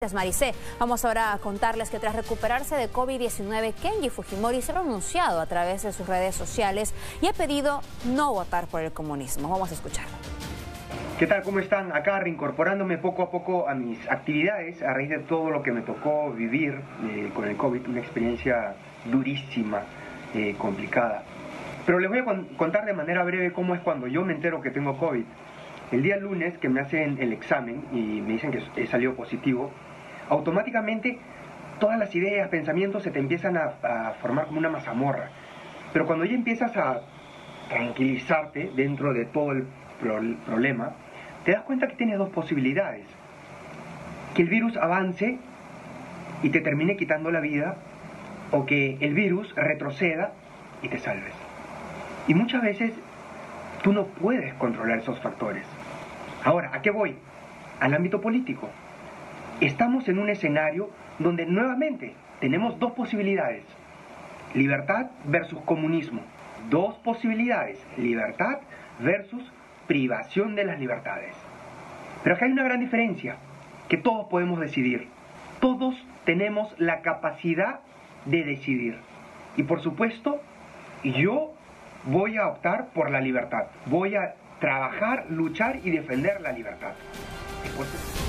Gracias Maricé. Vamos ahora a contarles que tras recuperarse de COVID-19, Kenji Fujimori se ha pronunciado a través de sus redes sociales y ha pedido no votar por el comunismo. Vamos a escucharlo. ¿Qué tal? ¿Cómo están? Acá reincorporándome poco a poco a mis actividades a raíz de todo lo que me tocó vivir eh, con el COVID, una experiencia durísima, eh, complicada. Pero les voy a contar de manera breve cómo es cuando yo me entero que tengo COVID. El día lunes que me hacen el examen y me dicen que he salido positivo, automáticamente todas las ideas, pensamientos se te empiezan a, formar como una mazamorra. Pero cuando ya empiezas a tranquilizarte dentro de todo el problema, te das cuenta que tienes dos posibilidades. Que el virus avance y te termine quitando la vida, o que el virus retroceda y te salves. Y muchas veces tú no puedes controlar esos factores. Ahora, ¿a qué voy? Al ámbito político estamos en un escenario donde nuevamente tenemos dos posibilidades. Libertad versus comunismo. Dos posibilidades. Libertad versus privación de las libertades. Pero acá hay una gran diferencia, que todos podemos decidir. Todos tenemos la capacidad de decidir. Y por supuesto, yo voy a optar por la libertad. Voy a trabajar, luchar y defender la libertad.